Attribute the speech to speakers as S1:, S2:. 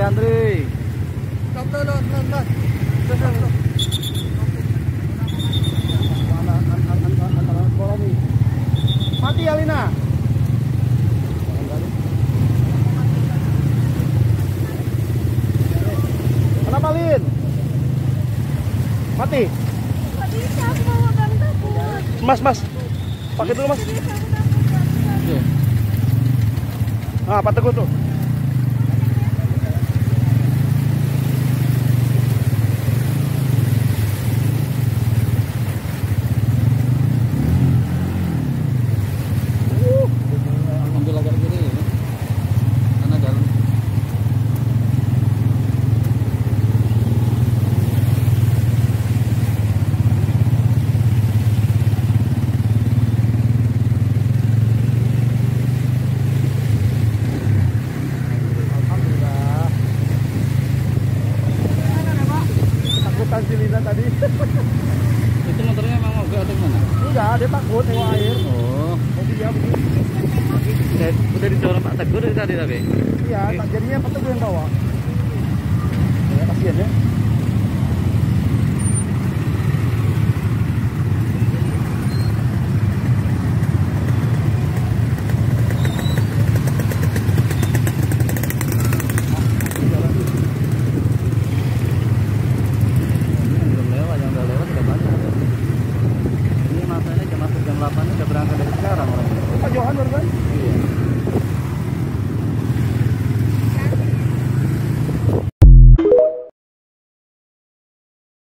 S1: antri.
S2: Stop dulu, stop, stop.
S1: Mati Alina. Kenapa Lin? Mati. Mas, mas. Pakai dulu, Mas. Ah, Pak Teguh tuh. Lina tadi.
S3: itu motornya emang mogok atau gimana
S1: Enggak, dia takut nengok air.
S3: oh
S1: Jadi dia begini.
S3: udah, udah didorong Pak Teguh dari tadi tapi
S1: Iya, tak jadinya Pak Teguh yang bawa. Ya, kasihan ya. trabajar, ¿verdad? Sí.